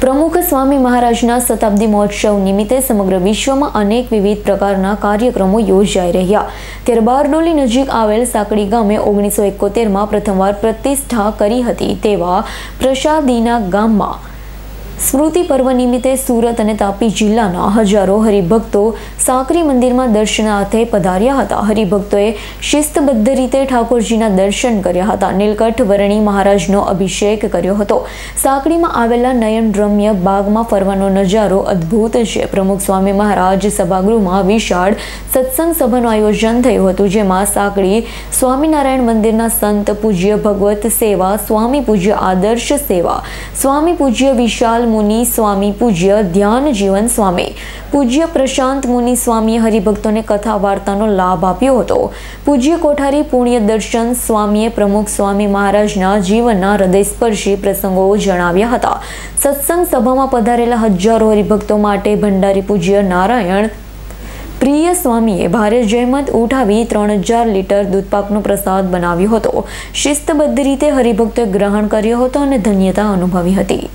પ્રમુખ સ્વામી મહારાજના શતાબ્દી મહોત્સવ નિમિત્તે સમગ્ર વિશ્વમાં અનેક વિવિધ પ્રકારના કાર્યક્રમો યોજાઈ રહ્યા. ત્યારે બારડોલી નજીક આવેલ સાંકડી ગામે ઓગણીસો એકોતેરમાં પ્રથમવાર પ્રતિષ્ઠા કરી હતી તેવા પ્રસાદીના ગામમાં સ્મૃતિ પર્વ નિમિત્તે સુરત અને તાપી જિલ્લાના હજારો હરિભક્તો સાંકરી મંદિરમાં દર્શનાર્થે પધાર્યા હતા. હરિભક્તોએ શિસ્તબદ્ધ રીતે ઠાકોરજીના દર્શન કર્યા હતા. નીલકંઠ વરણી મહારાજનો અભિષેક કર્યો હતો. સાંકડીમાં આવેલા નયન રમ્ય બાગમાં ફરવાનો નજારો અદ્ભુત છે. પ્રમુખ સ્વામી મહારાજ સભાગૃહમાં વિશાળ સત્સંગ સભાનું આયોજન થયું હતું, જેમાં સાંકડી સ્વામિનારાયણ મંદિરના સંત પૂજ્ય ભગવત સેવા, સ્વામી પૂજ્ય આદર્શ સેવા, સ્વામી પૂજ્ય વિશાલ મુનિ સ્વામી પૂજ્ય ધ્યાન જીવન સ્વામી. પૂજ્ય પ્રશાંત મુનિ સ્વામીએ હરિભક્તોને કથા વાર્તાનો લાભ આપ્યો હતો. પૂજ્ય કોઠારી પુણ્ય દર્શન સ્વામીએ પ્રમુખ સ્વામી મહારાજના જીવનના હૃદયસ્પર્શી પ્રસંગો જણાવ્યા હતા. સત્સંગ સભામાં પધારેલા હજારો હરિભક્તો માટે ભંડારી પૂજ્ય નારાયણ પ્રિય સ્વામીએ ભારે જહેમત ઉઠાવી ત્રણ હજાર લીટર દૂધપાકનો પ્રસાદ બનાવ્યો હતો. શિસ્તબદ્ધ રીતે હરિભક્તોએ ગ્રહણ કર્યો હતો અને ધન્યતા અનુભવી હતી.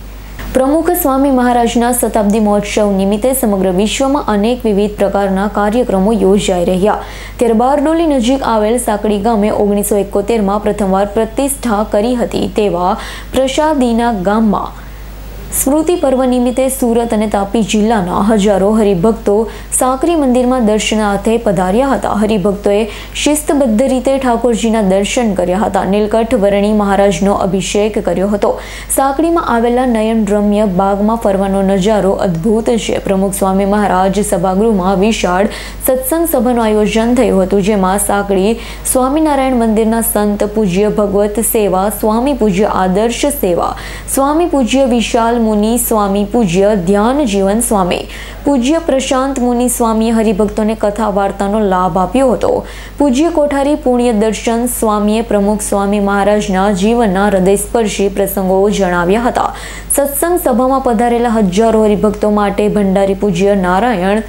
પ્રમુખ સ્વામી મહારાજના શતાબ્દી મહોત્સવ નિમિત્તે સમગ્ર વિશ્વમાં અનેક વિવિધ પ્રકારના કાર્યક્રમો યોજાઈ રહ્યા. ત્યારે બારડોલી નજીક આવેલ સાંકડી ગામે ઓગણીસો એકોતેરમાં પ્રથમવાર પ્રતિષ્ઠા કરી હતી તેવા પ્રસાદીના ગામમાં સ્મૃતિ પર્વ નિમિત્તે સુરત અને તાપી જિલ્લાના હજારો હરિભક્તો સાંકરી મંદિરમાં દર્શનાર્થે પધાર્યા હતા. હરિભક્તોએ શિસ્તબદ્ધ રીતે ઠાકોરજીના દર્શન કર્યા હતા. નીલકંઠ વરણી મહારાજનો અભિષેક કર્યો હતો. સાંકડીમાં આવેલા નયન રમ્ય બાગમાં ફરવાનો નજારો અદ્ભુત છે. પ્રમુખ સ્વામી મહારાજ સભાગૃહમાં વિશાળ સત્સંગ સભાનું આયોજન થયું હતું, જેમાં સાંકડી સ્વામિનારાયણ મંદિરના સંત પૂજ્ય ભગવત સેવા, સ્વામી પૂજ્ય આદર્શ સેવા, સ્વામી પૂજ્ય વિશાલ મુનિ સ્વામી પૂજ્ય ધ્યાન જીવન સ્વામી. પૂજ્ય પ્રશાંત મુનિ સ્વામીએ હરિભક્તોને કથા વાર્તાનો લાભ આપ્યો હતો. પૂજ્ય કોઠારી પુણ્ય દર્શન સ્વામીએ પ્રમુખ સ્વામી મહારાજના જીવનના હૃદયસ્પર્શી પ્રસંગો જણાવ્યા હતા. સત્સંગ સભામાં પધારેલા હજારો હરિભક્તો માટે ભંડારી પૂજ્ય નારાયણ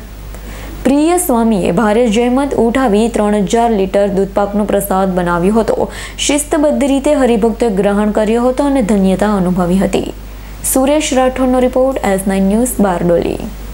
પ્રિય સ્વામીએ ભારે જહેમત ઉઠાવી ત્રણ હજાર લીટર દૂધપાકનો પ્રસાદ બનાવ્યો હતો. શિસ્તબદ્ધ રીતે હરિભક્તોએ ગ્રહણ કર્યો હતો અને ધન્યતા અનુભવી હતી. Suresh રાઠોડનો report S nine news Bardoli.